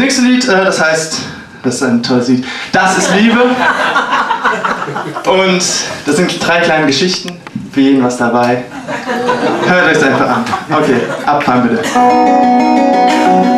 Nächste Lied, äh, das heißt, das ist ein tolles Lied, Das ist Liebe. Und das sind drei kleine Geschichten, für jeden was dabei. Hört euch einfach an. Okay, abfahren bitte.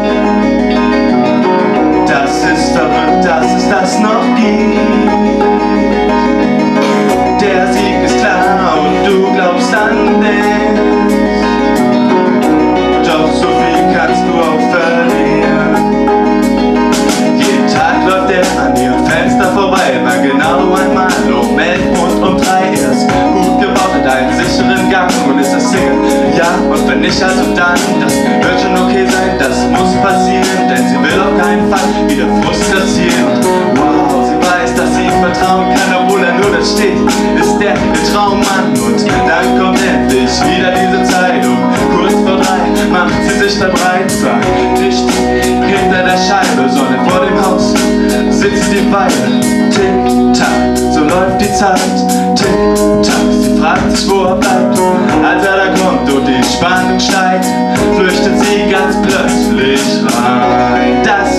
also dann, das wird schon okay sein, das muss passieren, denn sie will auf keinen Fall wieder Frust kassieren. Wow, sie weiß, dass sie ihm vertrauen kann, obwohl er nur da steht, ist der, Traummann und dann kommt endlich wieder diese Zeit um kurz vor drei macht sie sich dann breit, zwar nicht hinter der Scheibe, sondern vor dem Haus sitzt die Weile, tick, tack, so läuft die Zeit, Tick, tack, sie fragt sich, wo er bleibt. Als er da kommt und die Spannung steigt, flüchtet sie ganz plötzlich rein. Das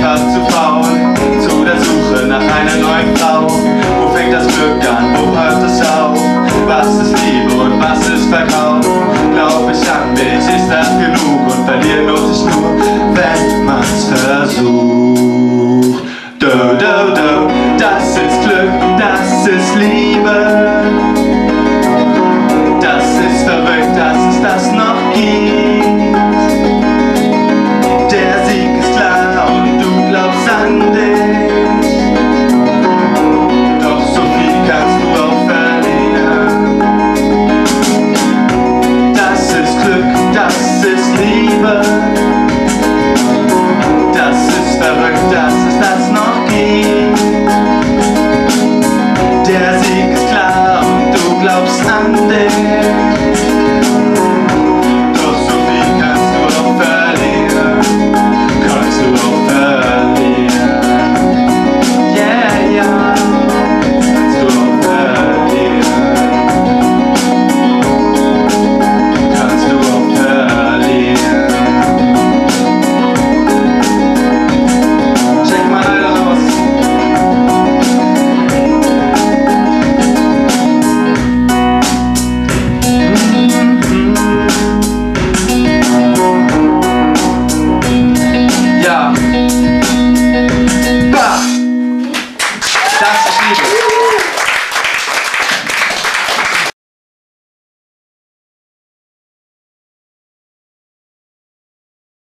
fast zu faul zu der Suche nach einer neuen Frau. Wo fängt das Glück an, wo hört es auf? Was ist Liebe und was ist Verkauf?